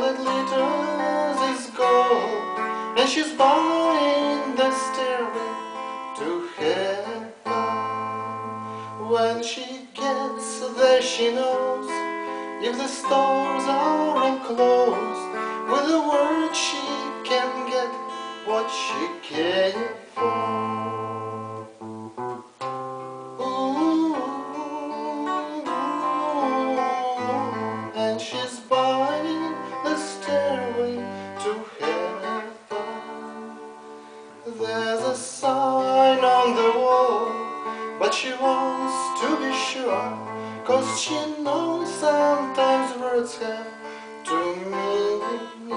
all that glitters is gold, and she's buying the stairway to heaven. When she gets there, she knows if the stores are all closed. With a word, she can get what she came for. But she wants to be sure, cause she knows sometimes words have two meanings.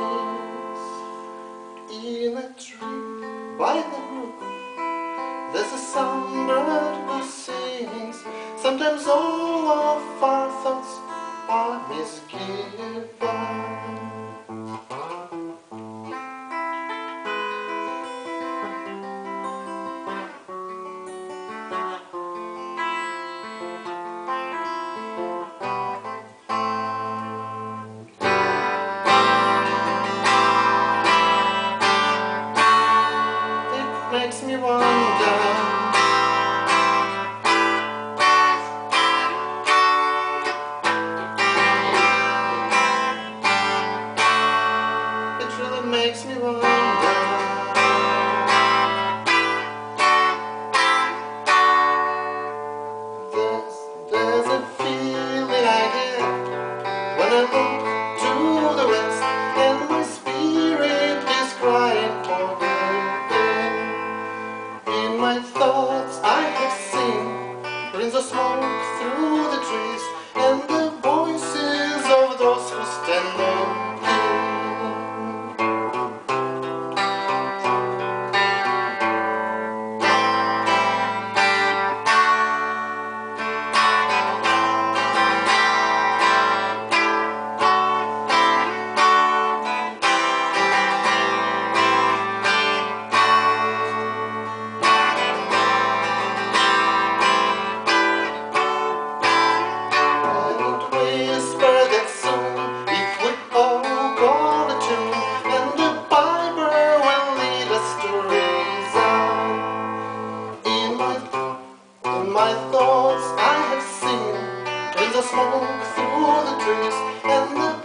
In a tree by the brook, there's a songbird who sings. Sometimes all I have my thoughts, I have seen rings of smoke through the trees, and the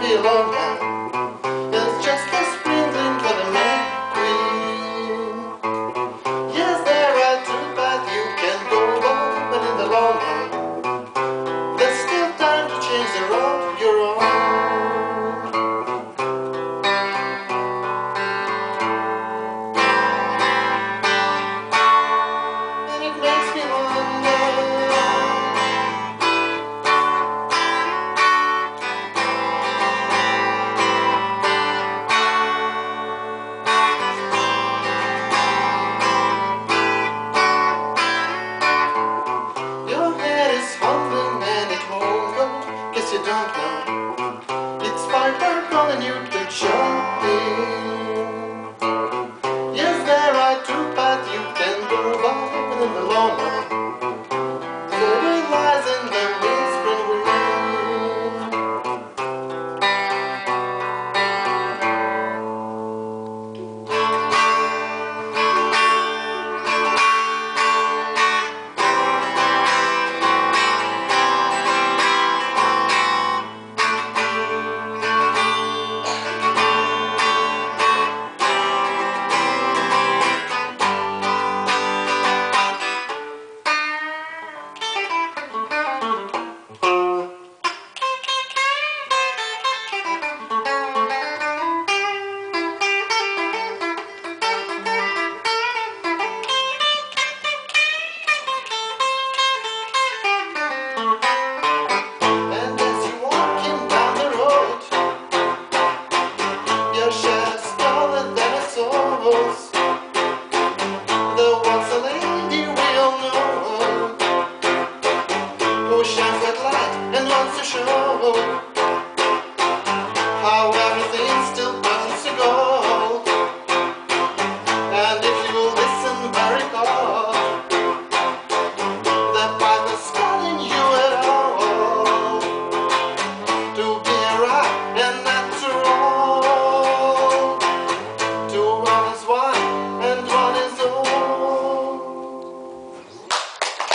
now. It's just a for the Queen. Yes, there are two paths you can go on, but in the long run, there's still time to change the road you're on. Senhor.